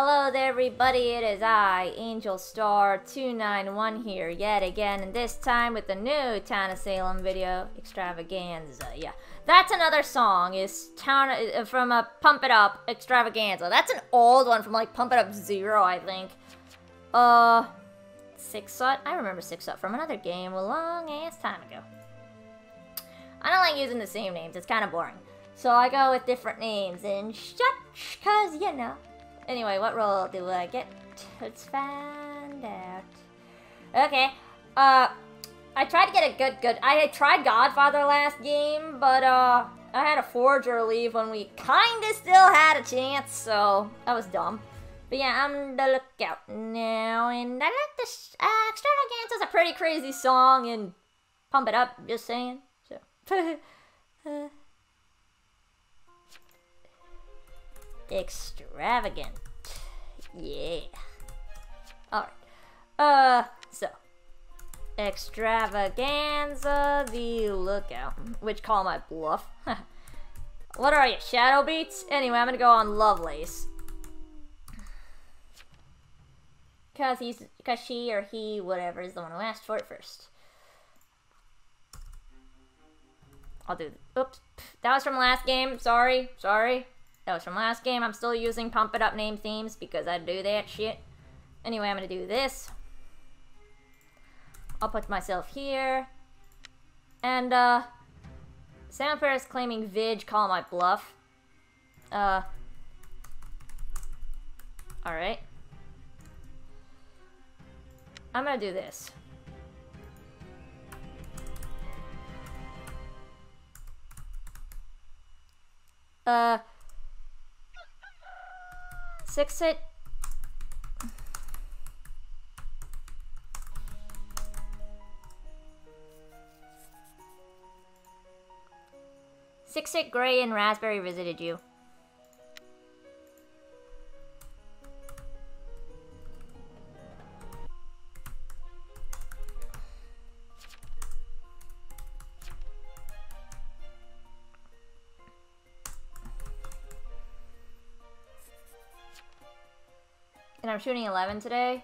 Hello there everybody, it is I, Angel Star 291 here yet again, and this time with the new Town of Salem video extravaganza. Yeah, that's another song, is Town uh, from a Pump It Up extravaganza. That's an old one from like Pump It Up Zero, I think. Uh, Six Sut? I remember Six Sut from another game a long ass time ago. I don't like using the same names, it's kind of boring. So I go with different names and shut, cause you know. Anyway, what role do I get? Let's find out. Okay, uh, I tried to get a good, good, I had tried Godfather last game, but, uh, I had a Forger leave when we kinda still had a chance, so that was dumb. But yeah, I'm the lookout now, and I like this, uh, Extravaganza is a pretty crazy song, and pump it up, just saying, so. uh. Extravagant. Yeah. Alright. Uh, so. Extravaganza the lookout. Which call my bluff. what are you, Shadow Beats? Anyway, I'm gonna go on Lovelace. Cause he's, cause she or he, whatever, is the one who asked for it first. I'll do, oops. That was from last game, sorry, sorry. That was from last game. I'm still using Pump It Up name themes because I do that shit. Anyway, I'm going to do this. I'll put myself here. And, uh... Sam is claiming Vigi, call my bluff. Uh... Alright. I'm gonna do this. Uh... Six it. Six it gray and raspberry visited you. I'm shooting 11 today.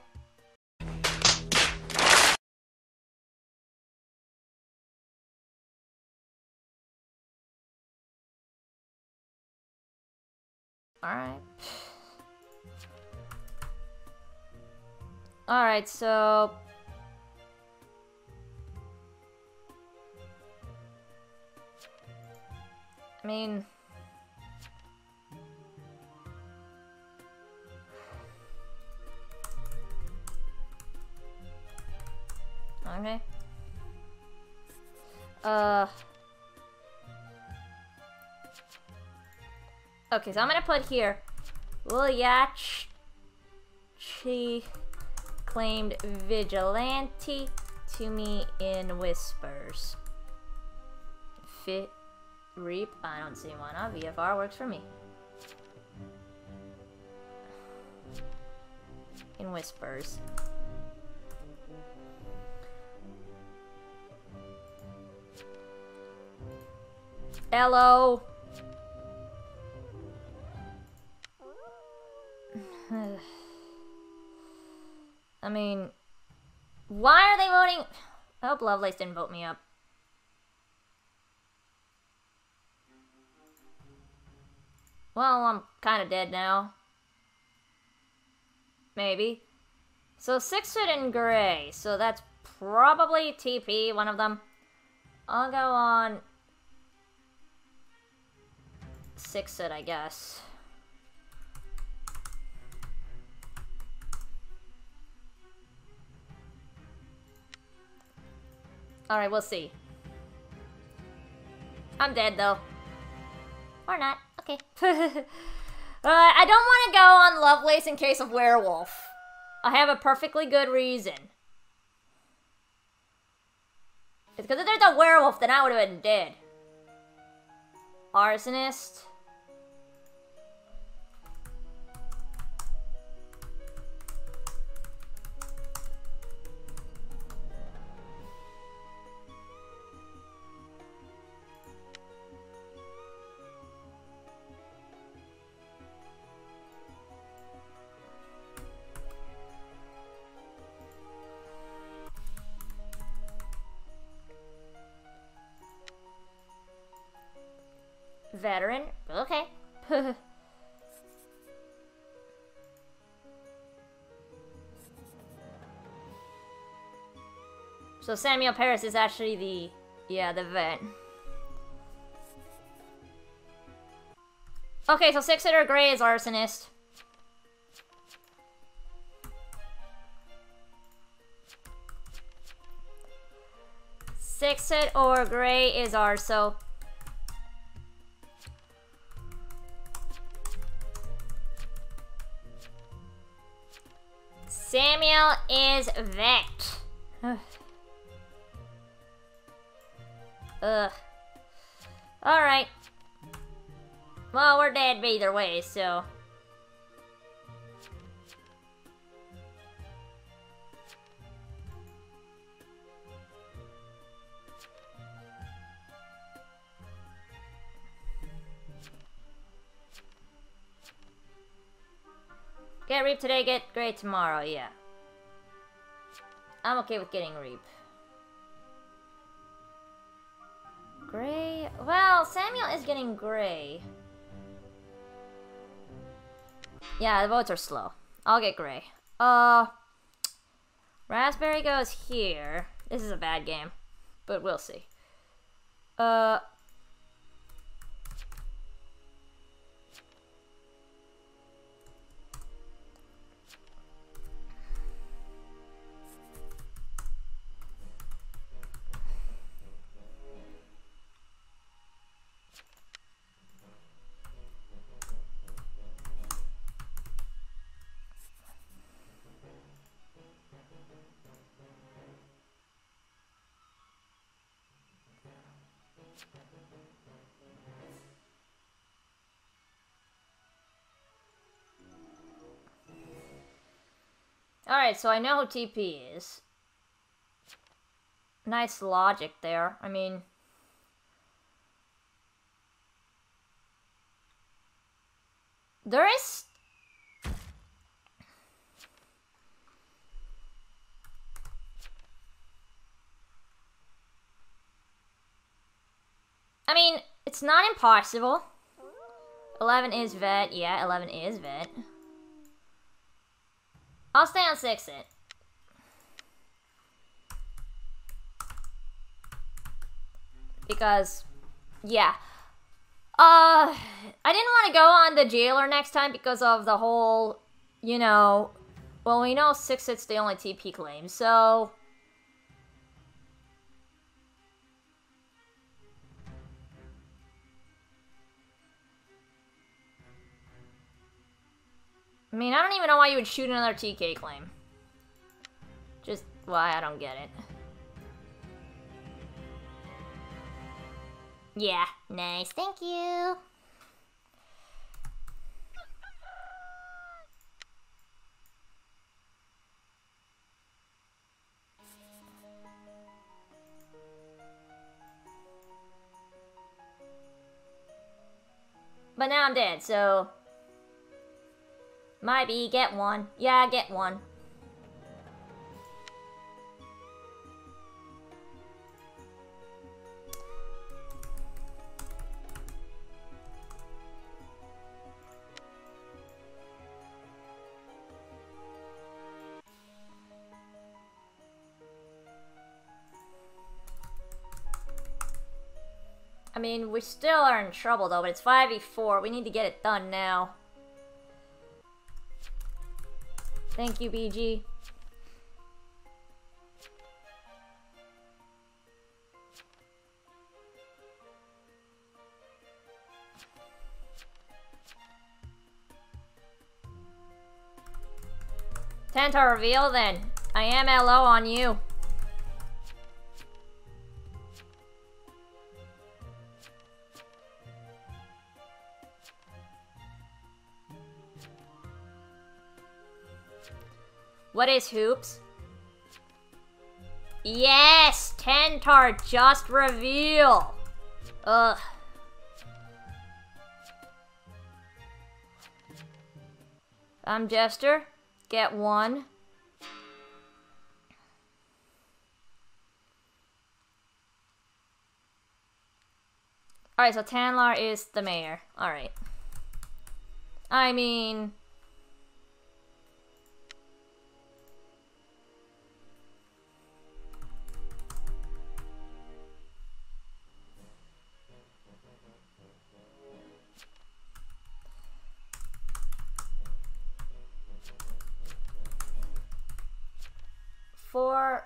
Alright. Alright, so... I mean... Okay. Uh. Okay, so I'm gonna put here. Wulyach claimed vigilante to me in whispers. Fit reap. I don't see why not. VFR works for me. In whispers. Hello. I mean, why are they voting? I hope Lovelace didn't vote me up. Well, I'm kind of dead now. Maybe. So six foot in gray, so that's probably TP, one of them. I'll go on six it, I guess. Alright, we'll see. I'm dead, though. Or not. Okay. uh, I don't want to go on Lovelace in case of werewolf. I have a perfectly good reason. It's because if there's a werewolf, then I would have been dead. Arsonist. Veteran. Okay. so Samuel Paris is actually the, yeah, the vet. Okay, so six hitter gray is arsonist. Six hit or gray is Arso. Samuel is vet. Ugh. Alright. Well, we're dead either way, so... Get Reap today, get Gray tomorrow, yeah. I'm okay with getting Reap. Gray? Well, Samuel is getting Gray. Yeah, the votes are slow. I'll get Gray. Uh, Raspberry goes here. This is a bad game, but we'll see. Uh, Alright, so I know who TP is. Nice logic there. I mean... There is... I mean, it's not impossible. 11 is vet. Yeah, 11 is vet. I'll stay on six it. Because, yeah. Uh, I didn't want to go on the jailer next time because of the whole, you know, well, we know six it's the only TP claim, so... I mean, I don't even know why you would shoot another TK claim. Just why, I don't get it. Yeah, nice, thank you. But now I'm dead, so might be, get one. Yeah, get one. I mean, we still are in trouble though, but it's 5v4. We need to get it done now. Thank you, BG. Tenta reveal then. I am LO on you. Hoops? Yes! Tentar just reveal! Ugh. I'm Jester. Get one. Alright, so Tanlar is the mayor. Alright. I mean... For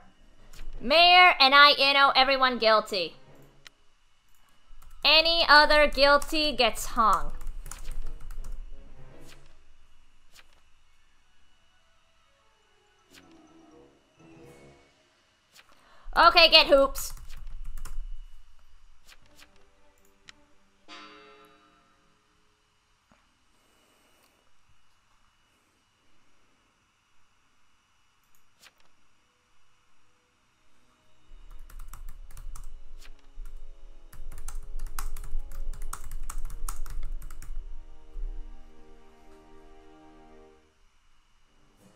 Mayor and I, you know, everyone guilty. Any other guilty gets hung. Okay, get hoops.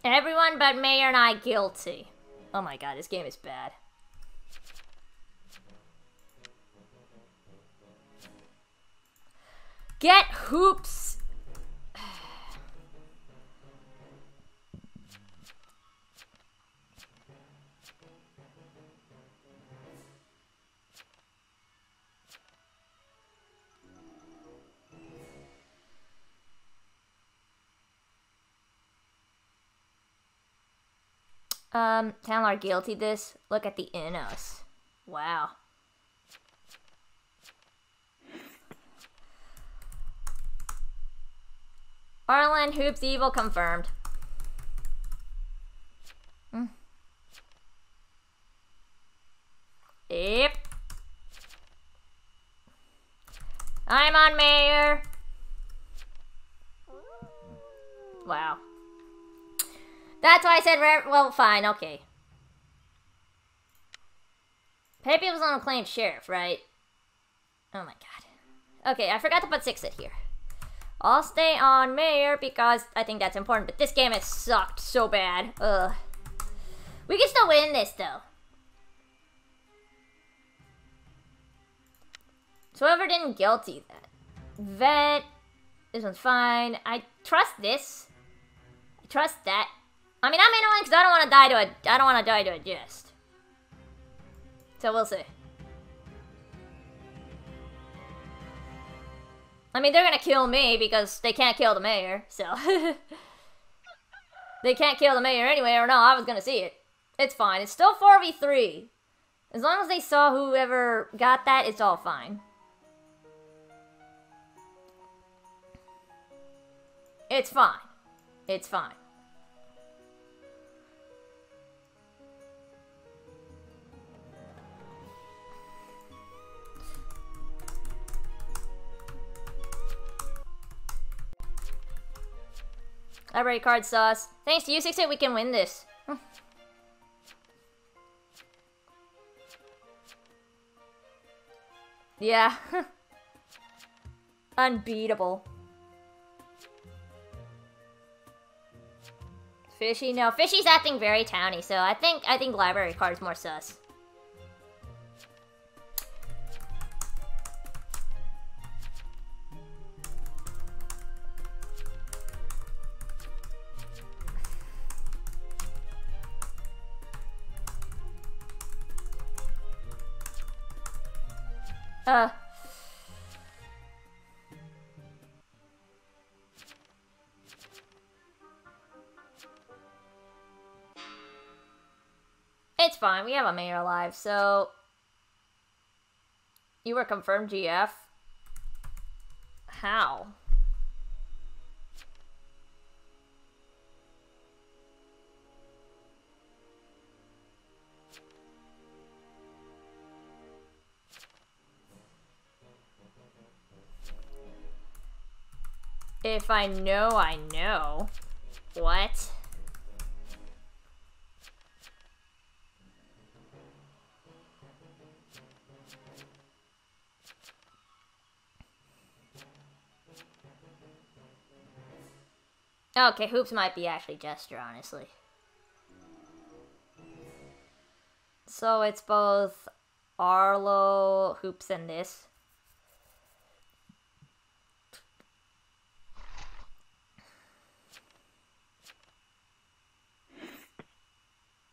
Everyone but Mayor and I guilty. Oh my god, this game is bad. Get hoops! Um, Tanlar guilty this. Look at the Innos. Wow. Arlo Hoops Evil confirmed. Mm. Yep. I'm on mayor. Wow. That's why I said rare. Well, fine, okay. Pepe was on a claim sheriff, right? Oh my god. Okay, I forgot to put six it here. I'll stay on mayor because I think that's important, but this game has sucked so bad. Ugh. We can still win this though. So whoever didn't guilty that. Vet. This one's fine. I trust this. I trust that. I mean, I'm in one because I don't want to die to a. I don't want to die to a jest. So we'll see. I mean, they're gonna kill me because they can't kill the mayor, so. they can't kill the mayor anyway, or no, I was gonna see it. It's fine. It's still 4v3. As long as they saw whoever got that, it's all fine. It's fine. It's fine. Library card sauce. Thanks to you, 6 we can win this. yeah. Unbeatable. Fishy, no. Fishy's acting very towny, so I think I think library card is more sus. Fine. We have a mayor alive, so... You were confirmed GF? How? If I know, I know. What? Okay, Hoops might be actually Jester, honestly. So it's both Arlo, Hoops, and this.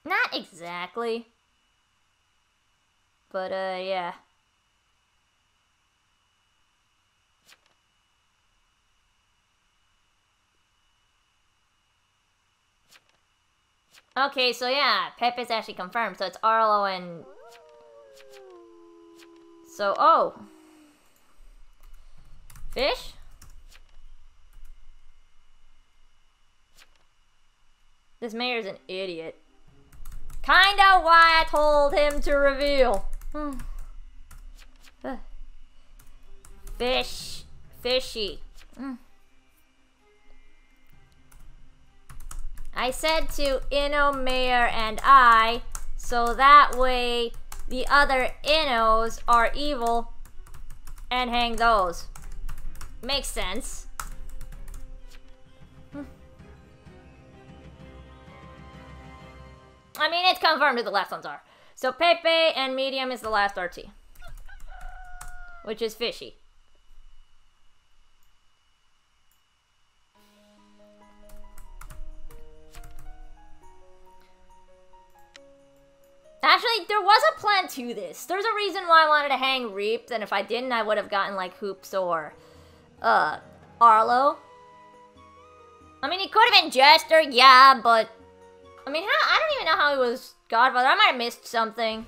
Not exactly. But, uh, yeah. Okay, so yeah, Pepe's actually confirmed. So it's Arlo and... So, oh. Fish? This mayor's an idiot. Kinda why I told him to reveal. Fish. Fishy. Mm. I said to Inno, Mayor, and I, so that way the other Innos are evil and hang those. Makes sense. Hmm. I mean, it's confirmed who the last ones are. So Pepe and medium is the last RT. Which is fishy. There was a plan to this. There's a reason why I wanted to hang Reap, and if I didn't, I would have gotten, like, Hoops or, uh, Arlo. I mean, he could have been Jester, yeah, but... I mean, how, I don't even know how he was Godfather. I might have missed something.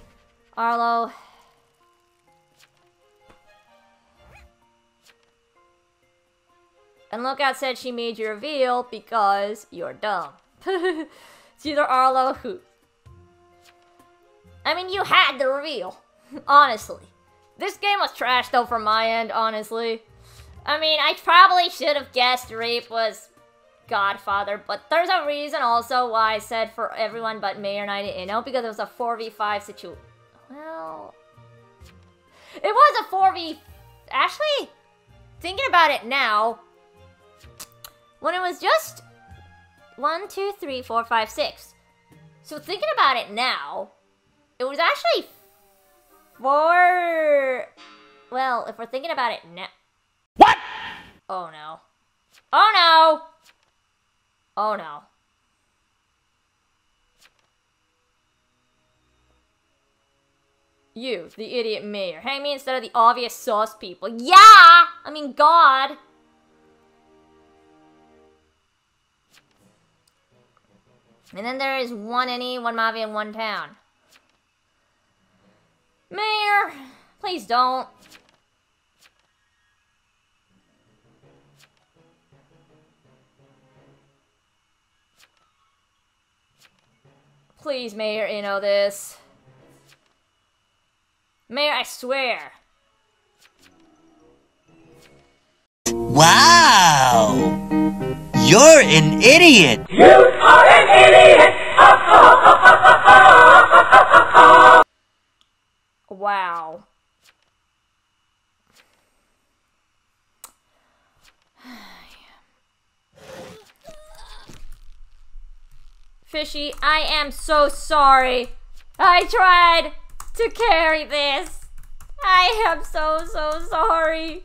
Arlo. And Lookout said she made you reveal because you're dumb. it's either Arlo or Hoop. I mean, you had the reveal. honestly. This game was trash, though, from my end, honestly. I mean, I probably should have guessed Reap was Godfather, but there's a reason also why I said for everyone but Mayor Knight and Inno, because it was a 4v5 situation. Well... It was a 4v... Actually, thinking about it now, when it was just... one, two, three, four, five, six. So thinking about it now, it was actually four. Well, if we're thinking about it now. What? Oh no. Oh no! Oh no. You, the idiot mayor. Hang me instead of the obvious sauce people. Yeah! I mean, God. And then there is one any, one Mavi, and one town. Mayor, please don't. Please, Mayor, you know this. Mayor, I swear. Wow! You're an idiot! You are an idiot! Wow. Fishy, I am so sorry. I tried to carry this. I am so, so sorry.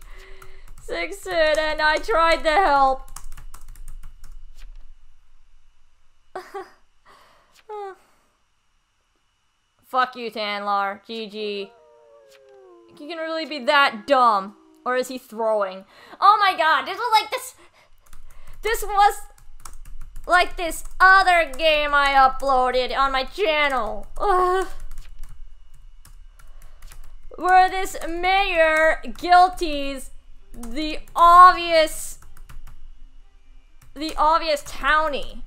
Sixon, and I tried to help. Fuck you, Tanlar. GG. You can really be that dumb. Or is he throwing? Oh my god, this was like this... This was like this other game I uploaded on my channel. Ugh. Where this mayor guilties the obvious... The obvious townie.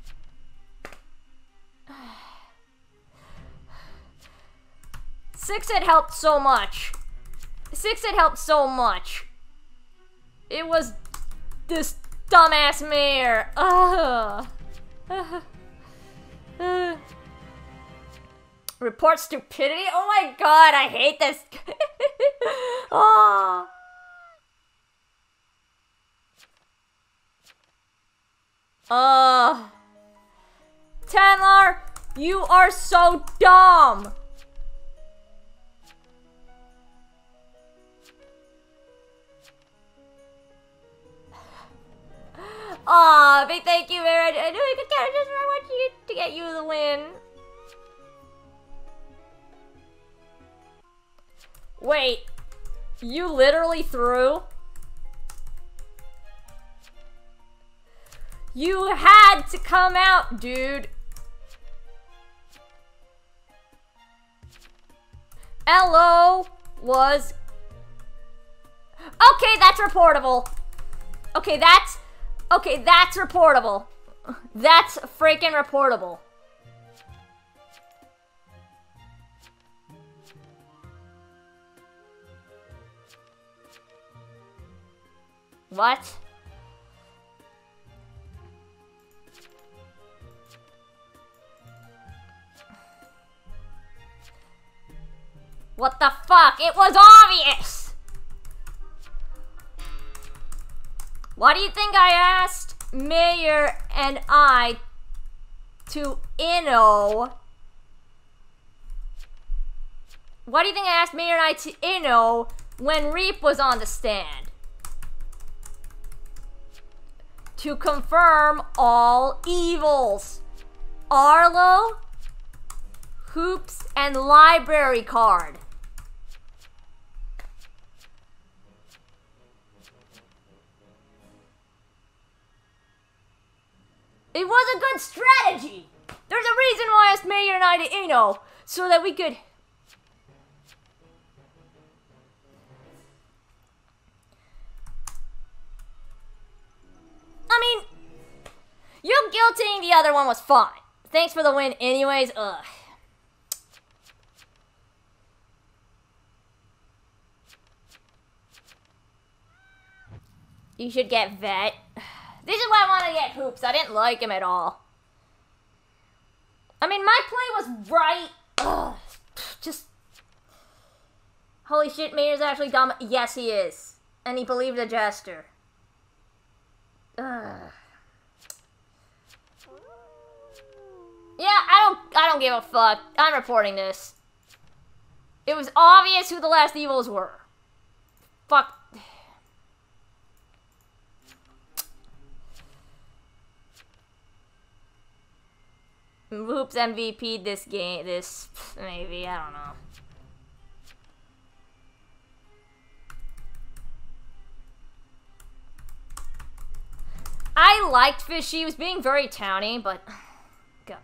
Six had helped so much. Six had helped so much. It was this dumbass mayor. Ugh. Report stupidity? Oh my god, I hate this. oh. Uh. Tanlar, you are so dumb. Aw, big thank you, Aaron. I knew I could count just where I want you to get you the win. Wait, you literally threw? You had to come out, dude. Hello was... Okay, that's reportable. Okay, that's Okay, that's reportable. That's freaking reportable. What? What the fuck? It was obvious! Why do you think I asked Mayor and I to Inno? Why do you think I asked Mayor and I to Inno when Reap was on the stand? To confirm all evils. Arlo, Hoops, and Library Card. It was a good strategy. There's a reason why I asked Mayor and I to Inno, so that we could. I mean, you guilting the other one was fine. Thanks for the win, anyways. Ugh. You should get vet. This is why I want to get Hoops. I didn't like him at all. I mean, my play was right. Ugh. Just. Holy shit, Mayor's actually dumb. Yes, he is. And he believed the jester. Ugh. Yeah, I don't I don't give a fuck. I'm reporting this. It was obvious who the last evils were. Fuck. Hoops MVP this game, this, maybe, I don't know. I liked Fishy, he was being very towny, but, God.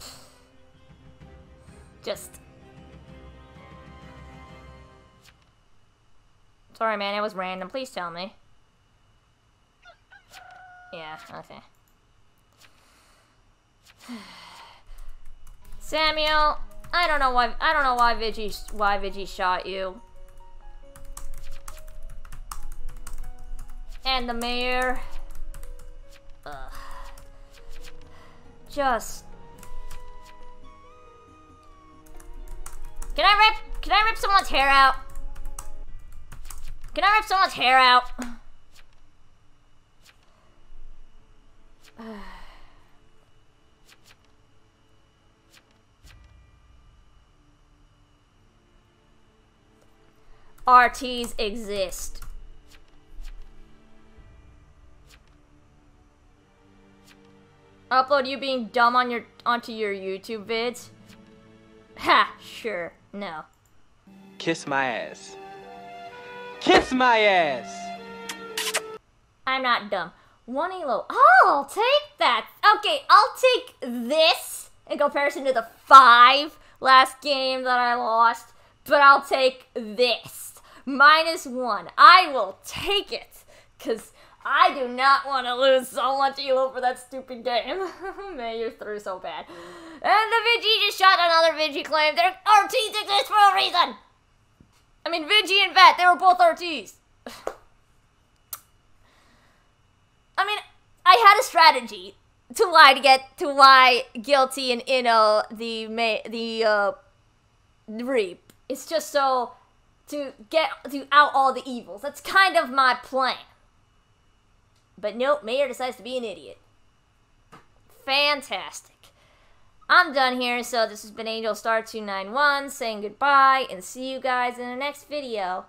Just. Sorry, man, it was random. Please tell me. Yeah, okay. Samuel, I don't know why I don't know why Vigi why Vigi shot you. And the mayor. Ugh. Just Can I rip can I rip someone's hair out? Can I rip someone's hair out? RTs exist. Upload you being dumb on your onto your YouTube vids? Ha, sure. No. Kiss my ass. Kiss my ass! I'm not dumb. One elo. I'll take that. Okay, I'll take this in comparison to the five last game that I lost. But I'll take this. Minus one. I will take it. Because I do not want to lose so much elo for that stupid game. Man, you're through so bad. And the Vigi just shot another Vigi claim. Their RTs exist for a reason. I mean, Vigi and Vet, they were both RTs. I mean, I had a strategy to lie to get to lie guilty and Inno the ma- the uh reap. It's just so to get to out all the evils. That's kind of my plan. But nope, Mayor decides to be an idiot. Fantastic. I'm done here, so this has been Angel Star 291 saying goodbye and see you guys in the next video.